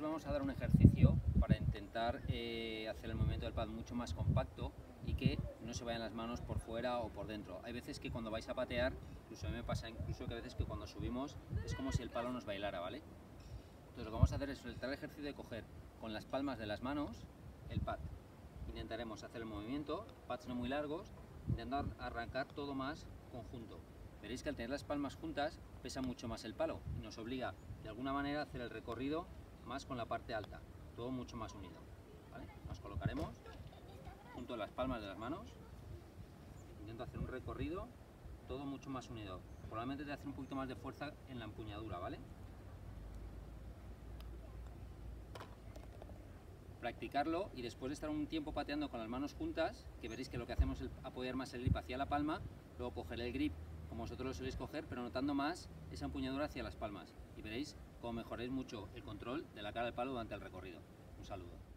os vamos a dar un ejercicio para intentar eh, hacer el movimiento del pad mucho más compacto y que no se vayan las manos por fuera o por dentro. Hay veces que cuando vais a patear, incluso a mí me pasa incluso que a veces que cuando subimos es como si el palo nos bailara, ¿vale? Entonces lo que vamos a hacer es realizar el ejercicio de coger con las palmas de las manos el pad. Intentaremos hacer el movimiento, pads no muy largos, intentando arrancar todo más conjunto. Veréis que al tener las palmas juntas pesa mucho más el palo y nos obliga de alguna manera a hacer el recorrido más con la parte alta, todo mucho más unido. Nos colocaremos junto a las palmas de las manos, intento hacer un recorrido todo mucho más unido. Probablemente te hace un poquito más de fuerza en la empuñadura, ¿vale? practicarlo y después de estar un tiempo pateando con las manos juntas, que veréis que lo que hacemos es apoyar más el grip hacia la palma, luego coger el grip como vosotros lo soléis coger, pero notando más esa empuñadura hacia las palmas. Y veréis cómo mejoréis mucho el control de la cara del palo durante el recorrido. Un saludo.